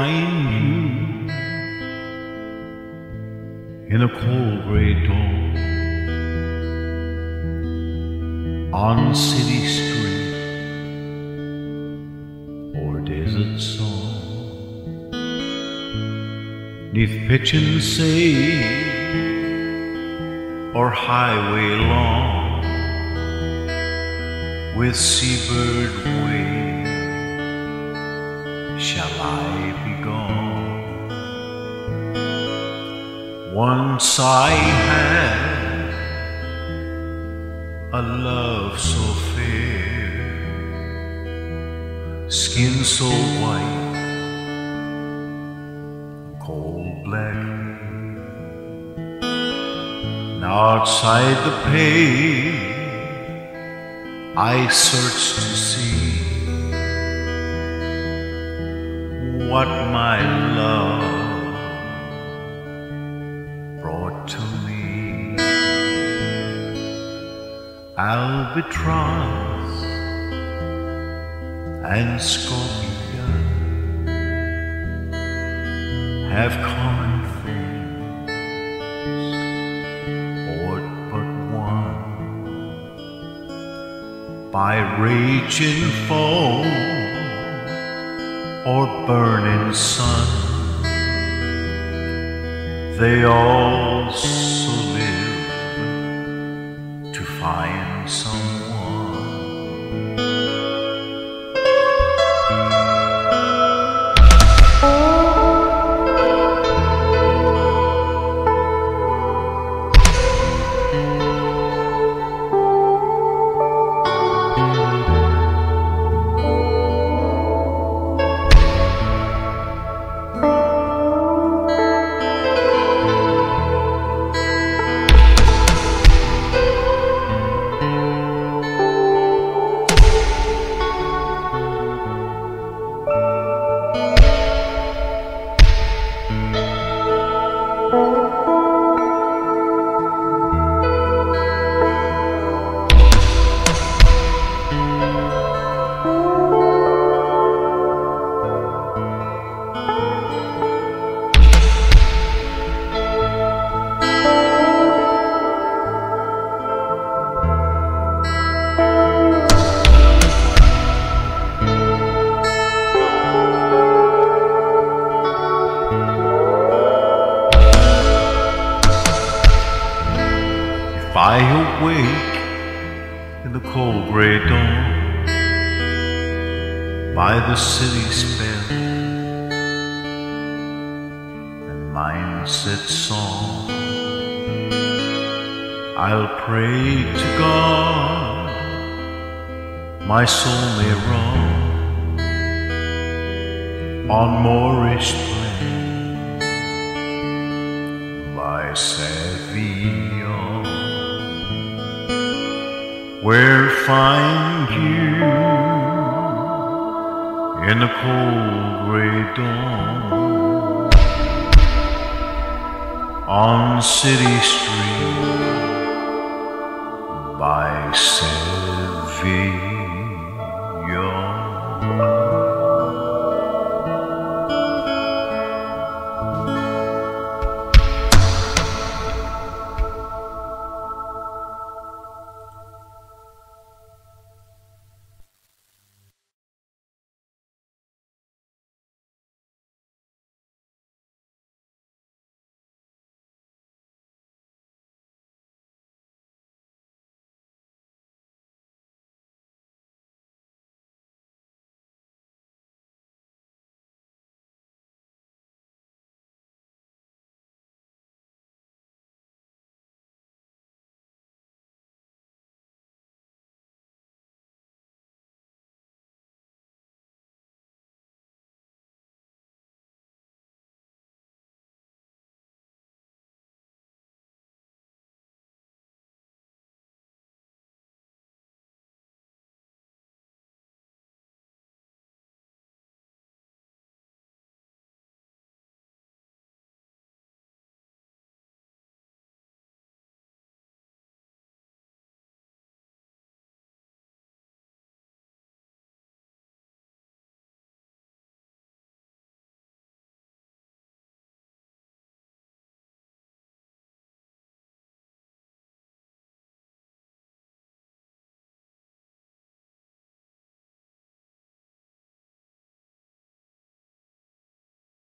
find you in a cold gray dawn on city street or desert song neath pitch and sea or highway long with seabird wing, shall I? Be gone once I had a love so fair, skin so white, cold black. Now outside the pale, I search to see albatross and scorpion have common things or but one. By raging foam or burning sun they live to find someone. I awake in the cold gray dawn by the city's spell and mindset song, I'll pray to God my soul may roam on Moorish plain by Seville, where find you in the cold gray dawn on city street by Seville.